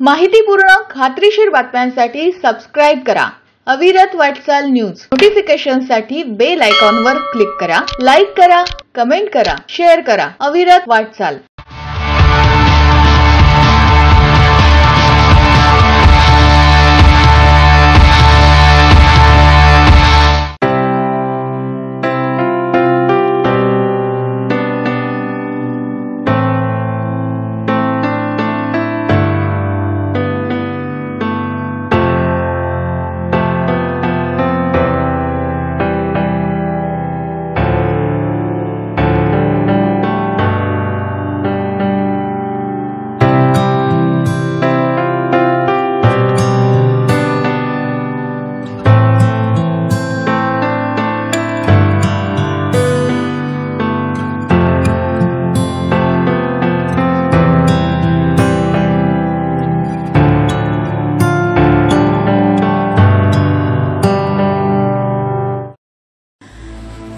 माहितीपूर्ण खात्रीशीर बातम्यांसाठी सबस्क्राईब करा. अविरत वाटचाल न्यूज. नोटिफिकेशनसाठी बेल आयकॉनवर क्लिक करा. लाईक करा कमेंट करा शेअर करा. अविरत वाटचाल.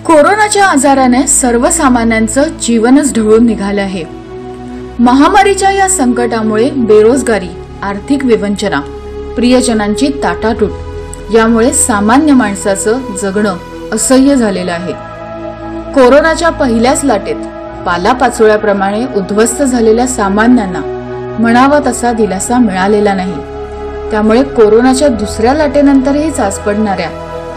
कोरोनाच्या आजाराने सर्वसामान्यांचं जीवनच ढवळून निघालं आहे. महामारीच्या या संकटामुळे बेरोजगारी आर्थिक विवंचना प्रियजनांची ताटातूट यामुळे सामान्य माणसाचं जगणं असह्य झालेलं आहे. कोरोनाच्या पहिल्याच लाटेत पालापाचोळ्याप्रमाणे उद्ध्वस्त झालेल्या सामान्यांना म्हणावा तसा दिलासा मिळालेला नाही. त्यामुळे कोरोनाच्या दुसऱ्या लाटेनंतरही चाच पडणाऱ्या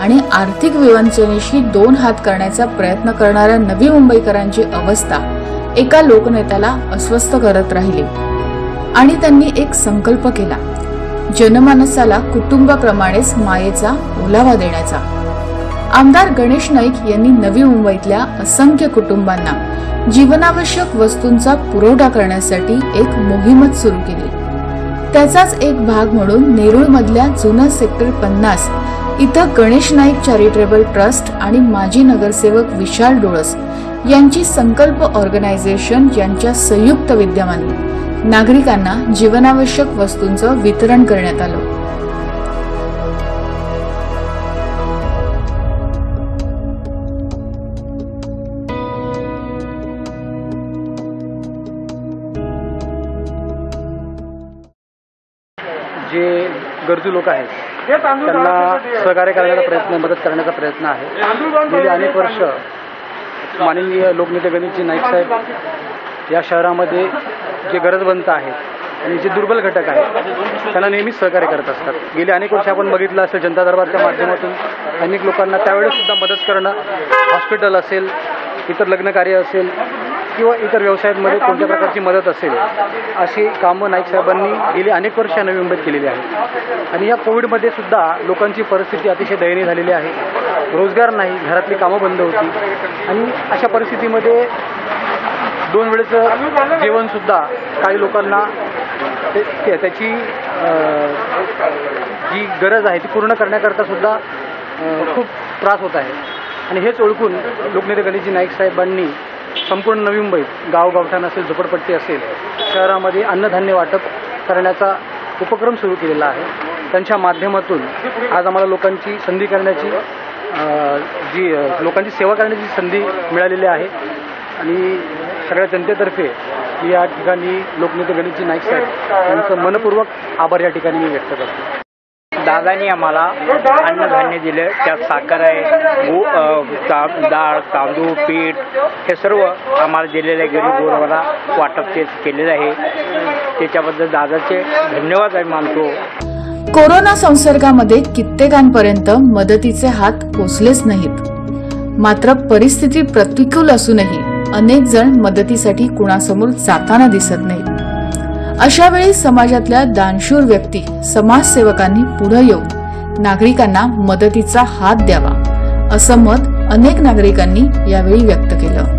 आणि आर्थिक विवंचनेशी दोन हात करण्याचा प्रयत्न करणाऱ्या नवी मुंबईकरांची अवस्था एका लोकनेत्याला अस्वस्थ करत राहिली. आणि त्यांनी एक संकल्प केला जनमानसाला कुटुंबाप्रमाणेच मायेचा ओलावा देण्याचा. आमदार गणेश नाईक यांनी नवी मुंबईतल्या असंख्य कुटुंबांना जीवनावश्यक वस्तूंचा पुरवठा करण्यासाठी एक मोहीमच सुरू केली. त्याचाच एक भाग म्हणून नेरूळमधल्या जुनं सेक्टर पन्नास इथं गणेश नाईक चॅरिटेबल ट्रस्ट आणि माजी नगरसेवक विशाल डोळस यांची संकल्प ऑर्गनायझेशन यांच्या संयुक्त विद्यमाने. नागरिकांना जीवनावश्यक वस्तूंचं वितरण करण्यात आलं. जे गरजू लोक आहेत त्यांना सहकार्य करण्याचा प्रयत्न मदत करण्याचा प्रयत्न आहे. गेली अनेक वर्ष माननीय लोकनेते गणेशजी नाईक साहेब या शहरामध्ये जे गरजवंत आहेत आणि जे दुर्बल घटक आहेत त्यांना नेहमीच सहकार्य करत असतात. गेली अनेक वर्ष आपण बघितलं असेल जनता दरबारच्या माध्यमातून अनेक लोकांना त्यावेळेस सुद्धा मदत करणं हॉस्पिटल असेल इतर लग्नकार्य असेल किंवा इतर व्यवसायांमध्ये कोणत्या प्रकारची मदत असेल अशी कामं नाईक साहेबांनी गेली अनेक वर्ष नवी मुंबईत केलेली आहेत. आणि या कोविडमध्ये सुद्धा लोकांची परिस्थिती अतिशय दयनीय झालेली आहे. रोजगार नाही घरातली कामं बंद होती. आणि अशा परिस्थितीमध्ये दोन वेळेचं जेवणसुद्धा काही लोकांना त्याची जी गरज आहे ती पूर्ण करण्याकरता सुद्धा खूप त्रास होत आहे. आणि हेच ओळखून लोकनेते गणेशजी नाईक साहेबांनी संपूर्ण नवी मुंबईत गावगावठाण असेल झोपडपट्टी असेल शहरामध्ये अन्नधान्य वाटप करण्याचा उपक्रम सुरू केलेला आहे. त्यांच्या माध्यमातून आज आम्हाला लोकांची संधी करण्याची जी लोकांची सेवा करण्याची संधी मिळालेली आहे. आणि सगळ्या जनतेतर्फे मी या ठिकाणी लोकनेते गणेशजी नाईक साहेब यांचं मनपूर्वक आभार या ठिकाणी मी व्यक्त करतो. दादानी आम्हाला अन्नधान्य दिलं त्यात साखर आहे गो डाळ तांदूळ पीठ हे सर्व आम्हाला दिलेलं आहे. गरीब गोरवाला वाटप ते केलेलं आहे. त्याच्याबद्दल दादाचे धन्यवाद आम्ही मानतो. कोरोना संसर्गामध्ये कित्येकांपर्यंत मदतीचे हात पोचलेच नाहीत. मात्र परिस्थिती प्रतिकूल असूनही अनेक जण मदतीसाठी कुणासमोर जाताना दिसत नाहीत. अशा वेळी समाजातल्या दानशूर व्यक्ती समाजसेवकांनी पुढे येऊन नागरिकांना मदतीचा हात द्यावा असं मत अनेक नागरिकांनी यावेळी व्यक्त केलं.